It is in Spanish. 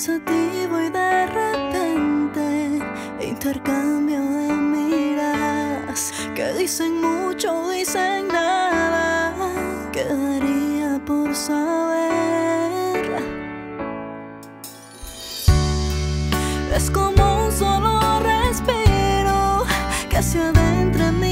pensativo y de repente, e intercambio de miradas que dicen mucho, dicen nada, quedaría por saber. Es como un solo respiro que se adentra en mi